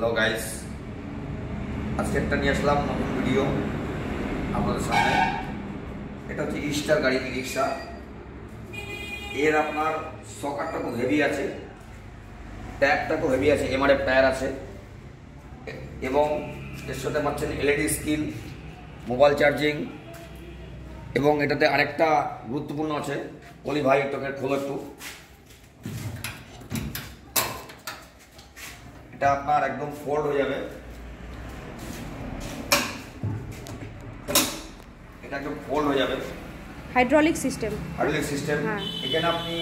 Hello guys আজকে একটা নিয়ে আসলাম নতুন ভিডিও আপনাদের সামনে। এটা হচ্ছে ইস্টার গাড়ি ই রিক্সা? এর আপনার সকারটা খুব হেভি আছে। ট্যাগটা খুব হেভি আছে এমআরএফ টায়ার আছে। এবং এর সাথে পাচ্ছেন এলইডি স্ক্রিন মোবাইল চার্জিং এবং এটাতে আরেকটা গুরুত্বপূর্ণ আছে। অলি ভাই, তোকে খোলো একটু। এটা আপনার একদম ফোল্ড হয়ে যাবে। এটা একদম ফোল্ড হয়ে যাবে। Hydraulic system hydraulic system. এখানে আপনি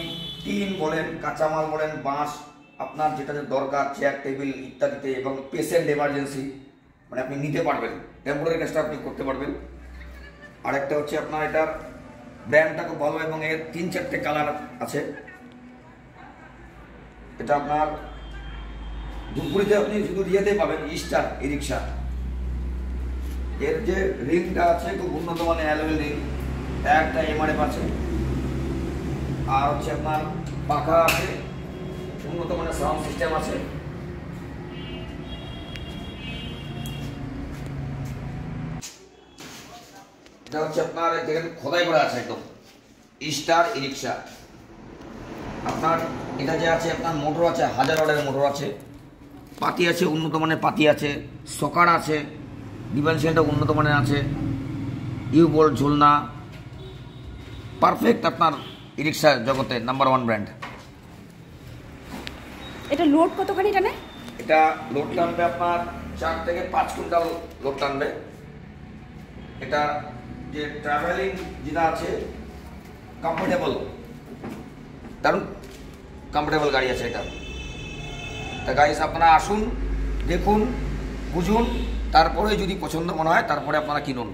টিন বলেন কাঁচামাল বলেন বাঁশ আপনার যেটা যে দরকার চেয়ার টেবিল ইত্যাদিতে এবং পেশেন্ট এমার্জেন্সি মানে আপনি নিতে পারবেন। টেম্পোরারি কাজটা আপনি করতে পারবেন। আরেকটা হচ্ছে আপনার এটার ব্র্যান্ডটা খুব ভালো এবং এর তিন চারটে কালার আছে। এটা আপনার ধূপগুড়িতে আপনি শুধু ইয়েতেই পাবেন স্টার ই রিক্সা এর যে রিংটা আছে, খুব উন্নত মানের অ্যালোয়েল রিং, একটা এমআরএফ আছে। আর হচ্ছে আপনার পাখা আছে, উন্নত মানের সাউন্ড সিস্টেম আছে। এটা হচ্ছে আপনার যেখানে খোদাই করা আছে একদম স্টার ই রিক্সা আপনার, এটা যে আছে, আপনার মোটর আছে, হাজার অর্ডারের মোটর আছে। পাতি আছে উন্নত মানের পাতি আছে সকার আছে ডিফেন্সিয়ালটা উন্নত মানের আছে ইউ বোল্ট ঝুলনা পারফেক্ট আপনার ই রিক্সা জগতে নাম্বার ওয়ান ব্র্যান্ড এটা লোড কতখানি টানে? এটা লোড টানবে আপনার চার থেকে পাঁচ কুইন্টাল লোড টানবে। এটা যে ট্রাভেলিং যেটা আছে কমফোর্টেবল দারুণ কমফোর্টেবল গাড়ি আছে এটা। তা গাইস আপনারা আসুন দেখুন বুঝুন তারপরে যদি পছন্দ মনে হয় তারপরে আপনারা কিনুন।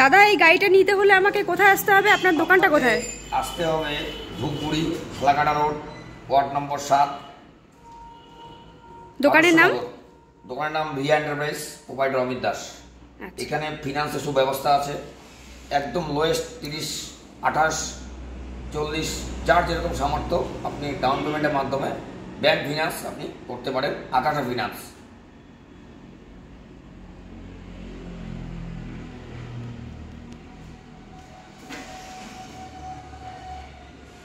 দাদা এই গাড়িটা নিতে হলে আমাকে কোথায় আসতে হবে? আপনার দোকানটা কোথায়? আসতে হবে Dhupguri Kholakata road ward number সাত। দোকানের নাম? দোকানের নাম রিয়া এন্টারপ্রাইজ প্রোভাইডার অমিত দাস। আচ্ছা। এখানে ফিনান্সের সুব্যবস্থা আছে। একদম লোয়েস্ট তিরিশ, আঠাশ, চল্লিশ, যার যেরকম সামর্থ্য, আপনি ডাউন পেমেন্টের মাধ্যমে ব্যাংক ফিনান্স আপনি করতে পারেন, আকাশা ফিনান্স